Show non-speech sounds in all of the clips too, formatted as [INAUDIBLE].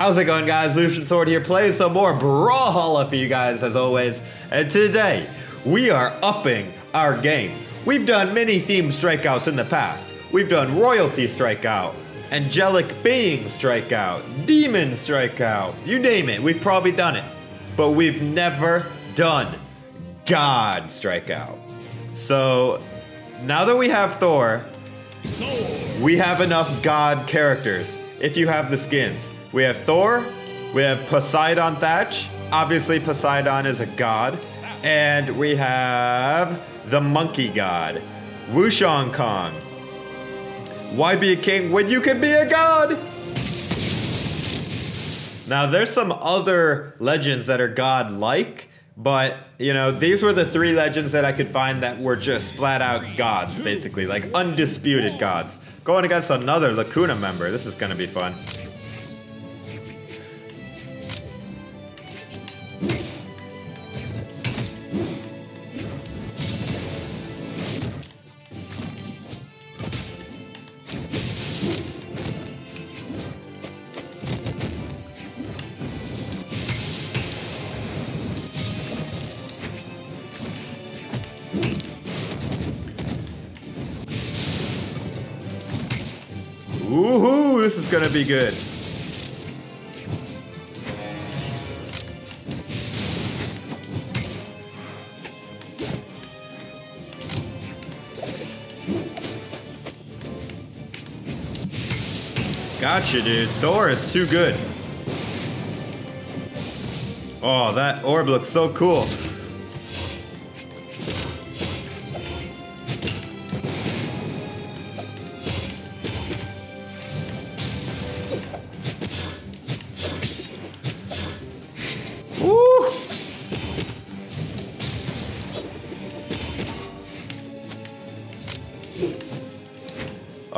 How's it going, guys? Lucian Sword here, playing some more Brawlhalla for you guys, as always. And today, we are upping our game. We've done many themed strikeouts in the past. We've done Royalty Strikeout, Angelic Being Strikeout, Demon Strikeout, you name it, we've probably done it. But we've never done God Strikeout. So, now that we have Thor, we have enough God characters, if you have the skins. We have Thor, we have Poseidon Thatch, obviously Poseidon is a god, and we have the Monkey God, Wukong Kong. Why be a king when you can be a god? Now, there's some other legends that are god-like, but, you know, these were the three legends that I could find that were just flat out gods, basically, like undisputed gods. Going against another Lacuna member, this is gonna be fun. Woohoo! This is gonna be good. Gotcha, dude. Thor is too good. Oh, that orb looks so cool.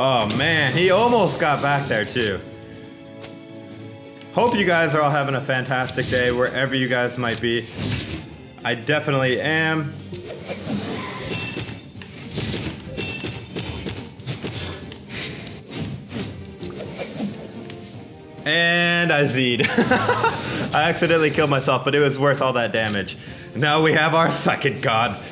Oh man, he almost got back there too. Hope you guys are all having a fantastic day wherever you guys might be. I definitely am. And I Z'd. [LAUGHS] I accidentally killed myself, but it was worth all that damage. Now we have our second god.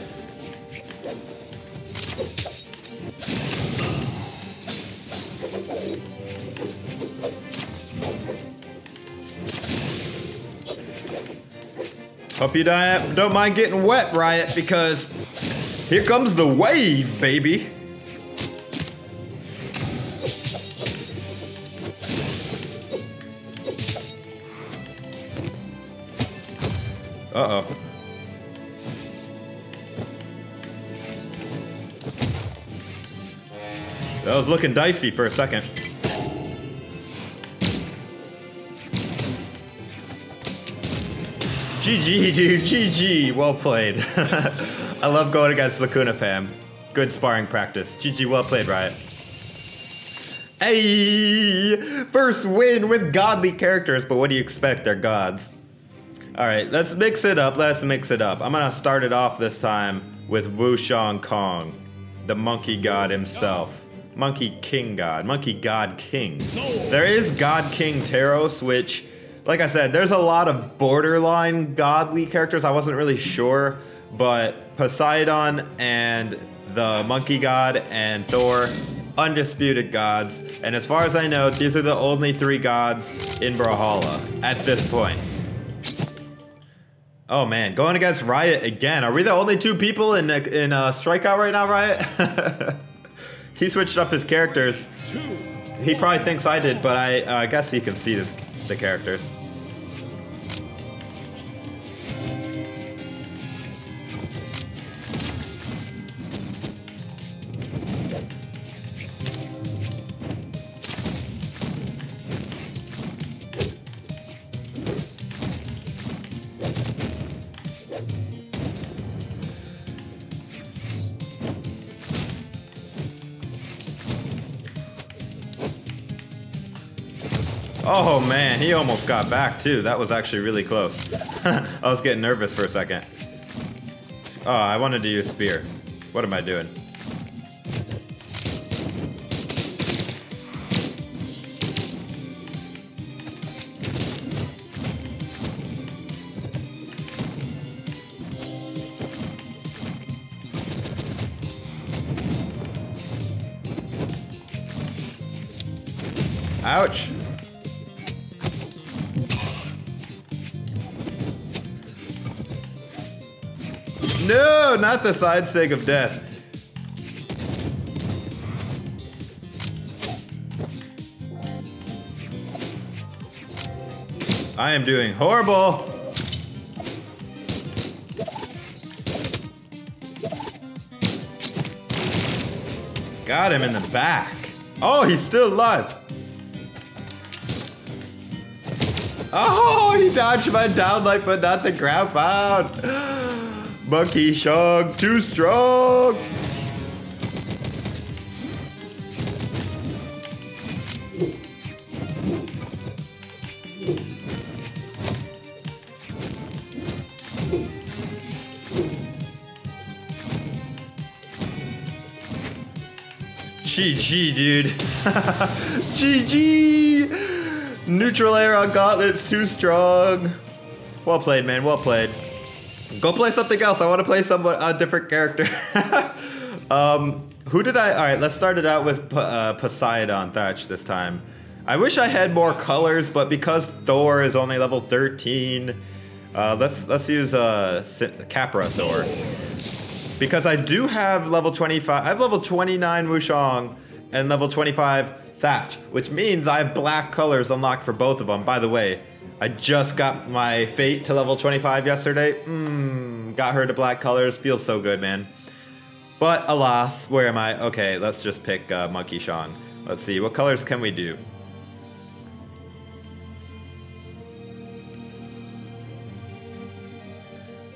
Hope you don't don't mind getting wet, Riot, because here comes the wave, baby. Uh-oh. That was looking dicey for a second. GG, dude. GG. Well played. [LAUGHS] I love going against Lacuna fam. Good sparring practice. GG. Well played, Riot. Hey! First win with godly characters, but what do you expect? They're gods. Alright, let's mix it up. Let's mix it up. I'm gonna start it off this time with Wukong Kong, the monkey god himself. Monkey King God. Monkey God King. There is God King Teros, which like I said, there's a lot of borderline godly characters. I wasn't really sure, but Poseidon and the monkey god and Thor, undisputed gods. And as far as I know, these are the only three gods in Brawlhalla at this point. Oh man, going against Riot again. Are we the only two people in in uh, Strikeout right now, Riot? [LAUGHS] he switched up his characters. He probably thinks I did, but I uh, guess he can see this the characters. Oh man, he almost got back too. That was actually really close. [LAUGHS] I was getting nervous for a second. Oh, I wanted to use spear. What am I doing? Ouch! No, not the side sig of death. I am doing horrible. Got him in the back. Oh, he's still alive. Oh, he dodged my down light, but not the ground pound. Monkey Shog, too strong. GG, dude. [LAUGHS] GG! Neutral air on gauntlets, too strong. Well played, man. Well played. Go play something else. I want to play some a different character. [LAUGHS] um, who did I? All right, let's start it out with uh, Poseidon Thatch this time. I wish I had more colors, but because Thor is only level 13, uh, let's let's use uh, Capra Thor because I do have level 25. I have level 29 Wushang and level 25 Thatch, which means I have black colors unlocked for both of them. By the way, I just got my Fate to level 25 yesterday. Mmm, got her to black colors. Feels so good, man. But alas, where am I? Okay, let's just pick uh, Monkey Shang. Let's see, what colors can we do?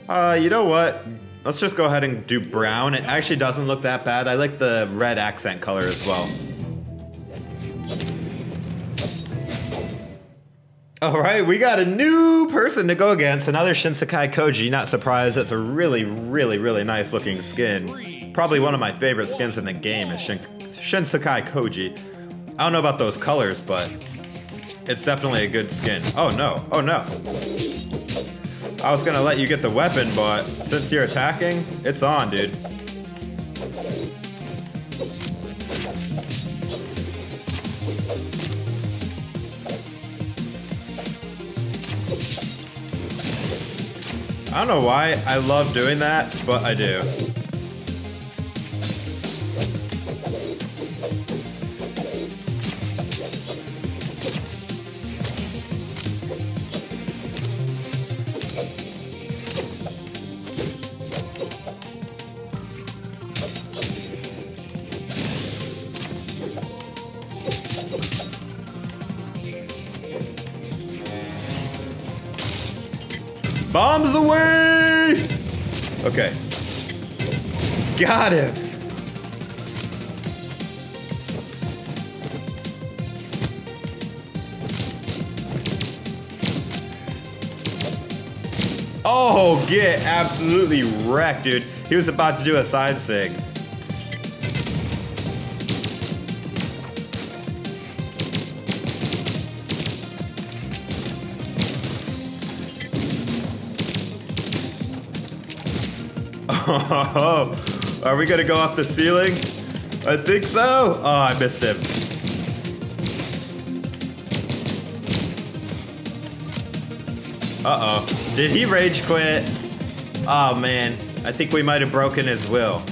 Uh, you know what? Let's just go ahead and do brown. It actually doesn't look that bad. I like the red accent color as well. All right, we got a new person to go against. Another Shinsekai Koji. Not surprised. that's a really, really, really nice looking skin. Probably one of my favorite skins in the game is Shin Shinsekai Koji. I don't know about those colors, but it's definitely a good skin. Oh no, oh no. I was gonna let you get the weapon, but since you're attacking, it's on, dude. I don't know why I love doing that, but I do. Okay. Got him. Oh, get absolutely wrecked, dude. He was about to do a side sig. [LAUGHS] are we gonna go off the ceiling? I think so. Oh, I missed him. Uh-oh. Did he rage quit? Oh, man. I think we might have broken his will.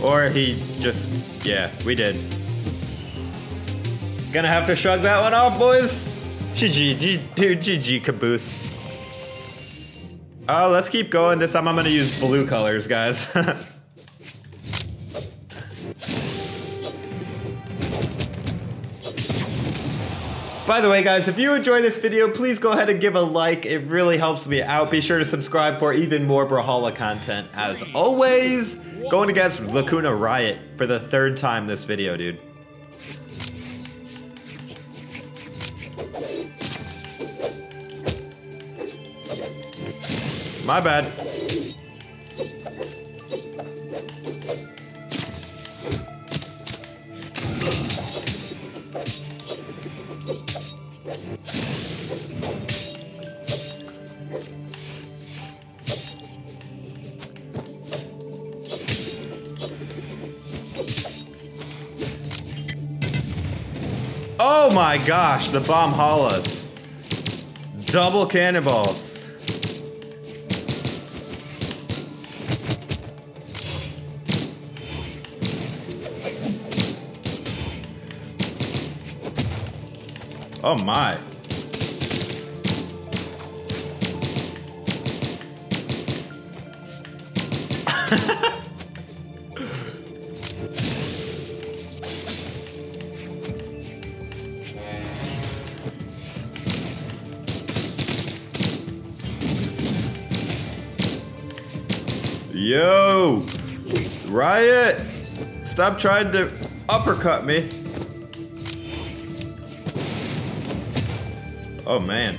Or he just... Yeah, we did. Gonna have to shrug that one off, boys. GG, dude, GG caboose. Oh, let's keep going. This time I'm gonna use blue colors, guys. [LAUGHS] By the way, guys, if you enjoy this video, please go ahead and give a like. It really helps me out. Be sure to subscribe for even more Brawlhalla content. As always, going against Lacuna Riot for the third time this video, dude. My bad. Oh my gosh, the bomb hollas. Double cannonballs. Oh my. Yo! Riot! Stop trying to uppercut me. Oh man.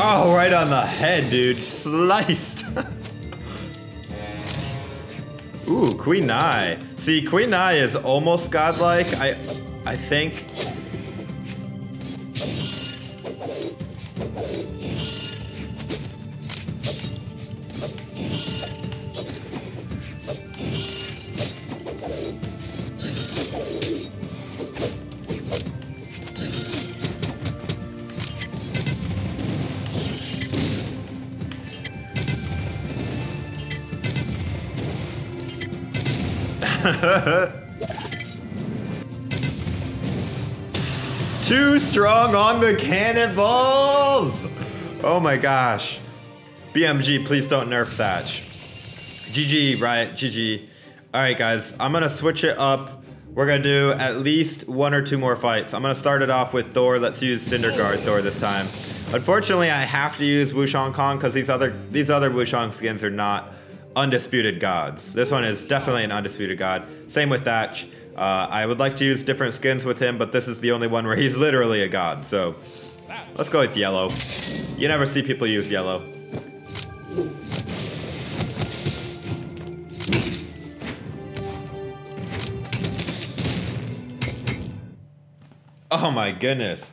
Oh, right on the head, dude. Sliced. [LAUGHS] Ooh, Queen Nai. See, Queen Nai is almost godlike. I I think [LAUGHS] Too strong on the cannonballs! Oh my gosh. BMG, please don't nerf Thatch. GG, right? GG. Alright, guys, I'm gonna switch it up. We're gonna do at least one or two more fights. I'm gonna start it off with Thor. Let's use Cinder Guard Thor this time. Unfortunately, I have to use Wushang Kong because these other these other Wushang skins are not undisputed gods. This one is definitely an undisputed god. Same with Thatch. Uh, I would like to use different skins with him, but this is the only one where [LAUGHS] he's literally a god. So let's go with yellow. You never see people use yellow. Oh my goodness.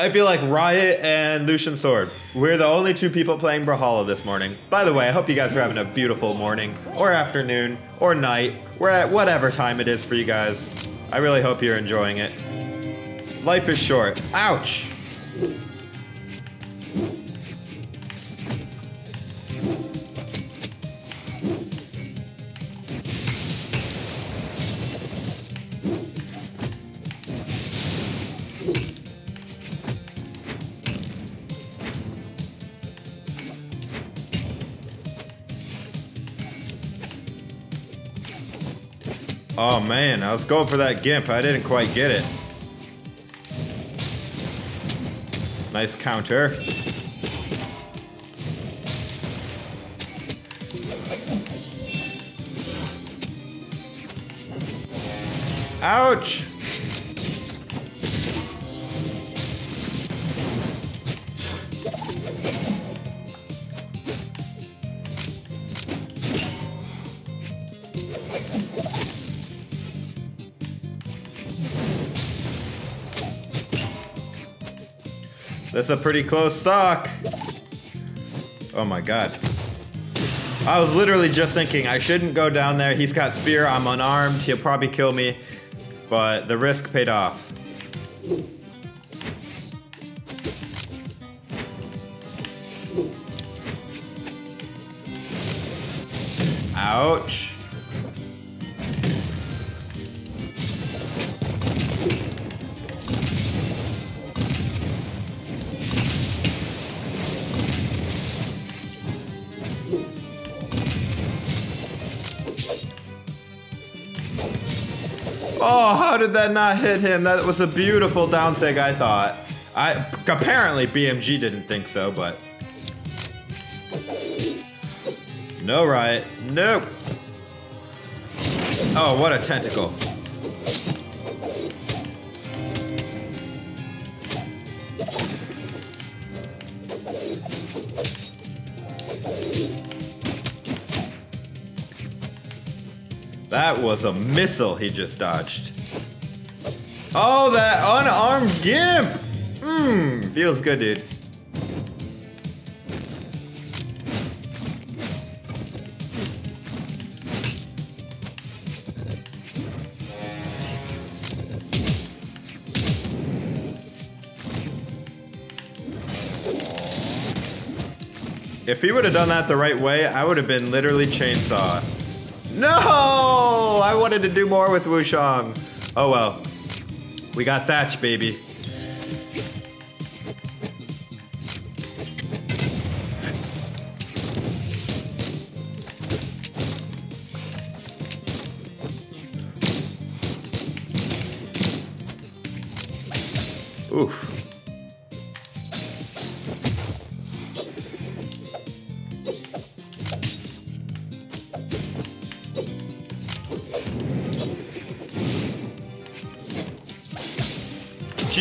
I feel like Riot and Lucian Sword. We're the only two people playing Brawlhalla this morning. By the way, I hope you guys are having a beautiful morning, or afternoon, or night, We're at whatever time it is for you guys. I really hope you're enjoying it. Life is short. Ouch! Oh man, I was going for that gimp. I didn't quite get it. Nice counter. Ouch! That's a pretty close stock. Oh my god. I was literally just thinking I shouldn't go down there. He's got spear, I'm unarmed, he'll probably kill me. But the risk paid off. Ouch. Did that not hit him? That was a beautiful down sig, I thought. I apparently BMG didn't think so, but no riot. Nope. Oh, what a tentacle. That was a missile he just dodged. Oh, that unarmed gimp! Mmm, feels good, dude. If he would have done that the right way, I would have been literally chainsaw. No! I wanted to do more with Wushang. Oh well. We got Thatch, baby. Oof.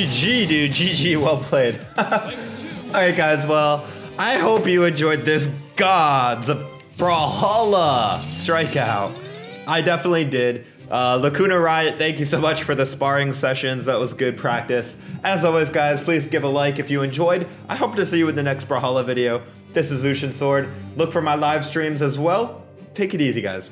GG, dude. GG, well played. [LAUGHS] Alright, guys, well, I hope you enjoyed this Gods of Brawlhalla strikeout. I definitely did. Uh, Lacuna Riot, thank you so much for the sparring sessions. That was good practice. As always, guys, please give a like if you enjoyed. I hope to see you in the next Brawlhalla video. This is Lucian Sword. Look for my live streams as well. Take it easy, guys.